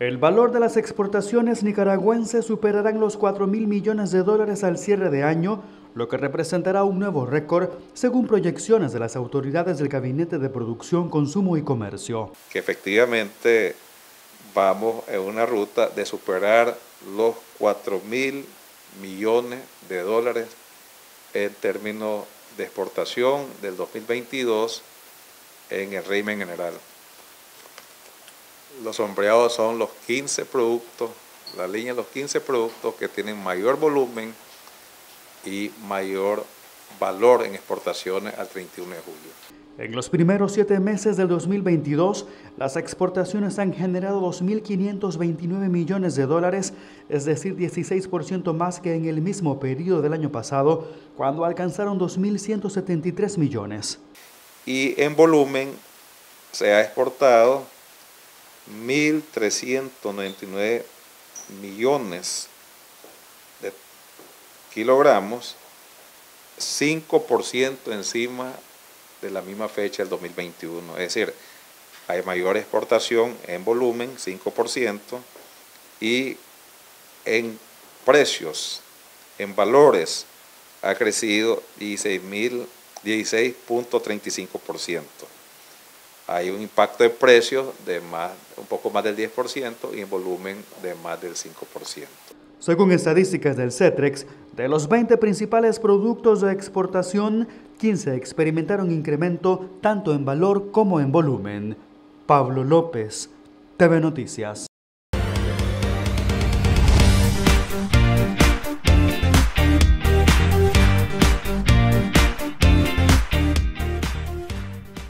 El valor de las exportaciones nicaragüenses superarán los 4 mil millones de dólares al cierre de año, lo que representará un nuevo récord según proyecciones de las autoridades del Gabinete de Producción, Consumo y Comercio. Que efectivamente vamos en una ruta de superar los 4 mil millones de dólares en términos de exportación del 2022 en el régimen general. Los sombreados son los 15 productos, la línea de los 15 productos que tienen mayor volumen y mayor valor en exportaciones al 31 de julio. En los primeros siete meses del 2022, las exportaciones han generado 2.529 millones de dólares, es decir, 16% más que en el mismo periodo del año pasado, cuando alcanzaron 2.173 millones. Y en volumen se ha exportado 1.399 millones de kilogramos, 5% encima de la misma fecha del 2021. Es decir, hay mayor exportación en volumen, 5%, y en precios, en valores, ha crecido 16.35%. Hay un impacto de precios de más, poco más del 10% y en volumen de más del 5%. Según estadísticas del CETREX, de los 20 principales productos de exportación, 15 experimentaron incremento tanto en valor como en volumen. Pablo López, TV Noticias.